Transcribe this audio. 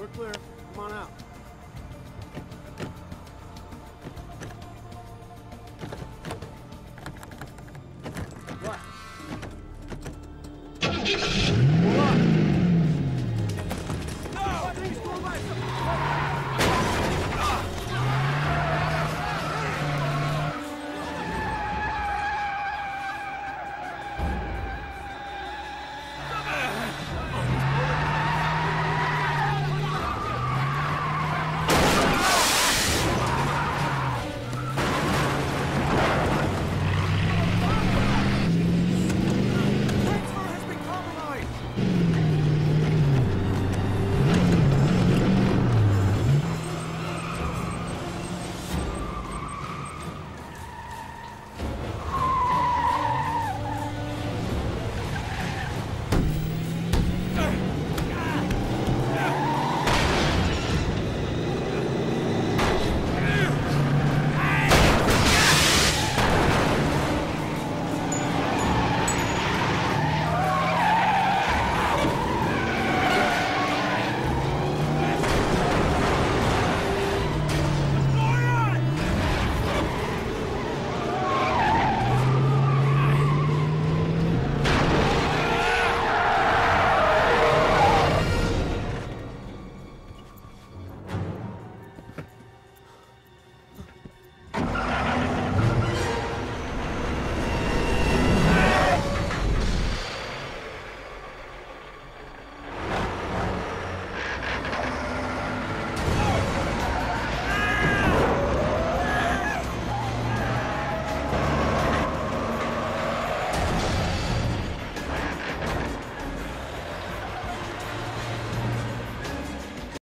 We're clear. Come on out.